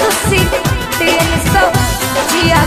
खुशी तेल सब जिया